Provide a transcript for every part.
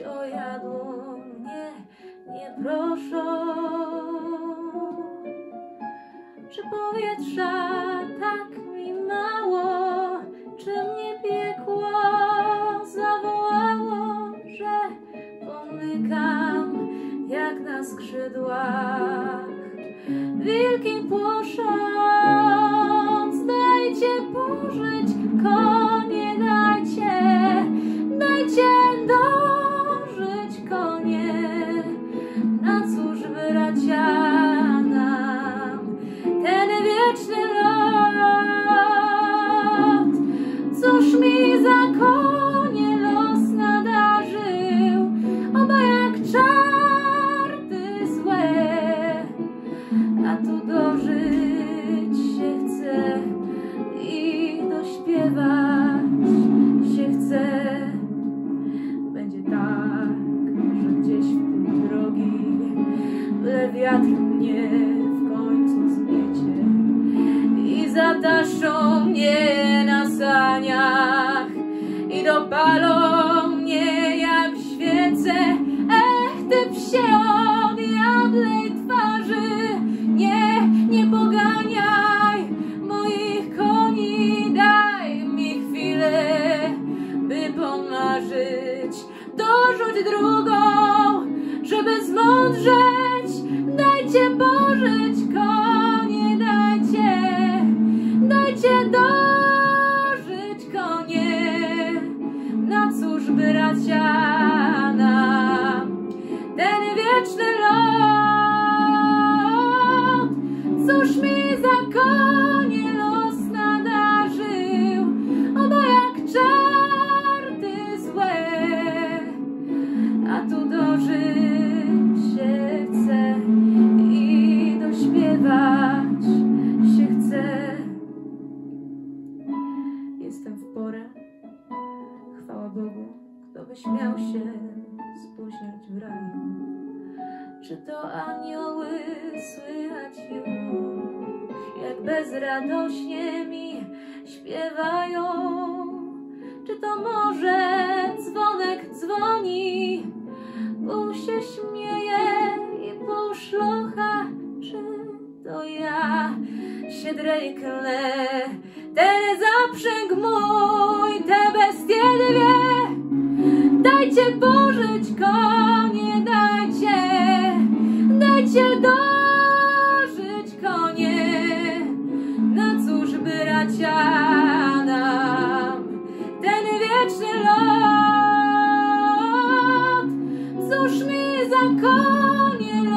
Dziś o jadło mnie nie proszą. Czy powietrza tak mi mało? Czy mnie piekło zawołało, że pomykam jak na skrzydłach? Wilki płosząc, dajcie pożyć, konie dajcie, dajcie dożyć zataszą mnie na saniach i dopalą mnie jak świece. Ech, ty psie o twarzy, nie, nie poganiaj moich koni, daj mi chwilę, by pomarzyć, dorzuć drugą, żeby zmądrzeć, kto by śmiał się spóźniać w raju. Czy to anioły słychać już, jak bezradośnie mi śpiewają? Czy to może dzwonek dzwoni, pół się śmieje i pół szlocha? Czy to ja się drejknę? Ten zaprzęg dajcie pożyć konie, dajcie, dajcie dożyć konie. Na cóż bracia nam ten wieczny lot? Cóż mi za konie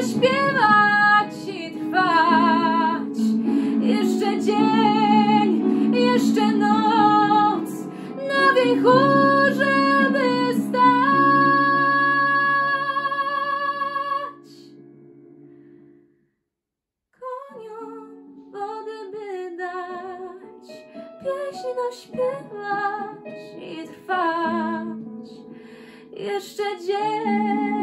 pieśń dośpiewać i trwać. Jeszcze dzień, jeszcze noc, na wichurze by stać. Koniom wody by dać, pieśń dośpiewać i trwać. Jeszcze dzień,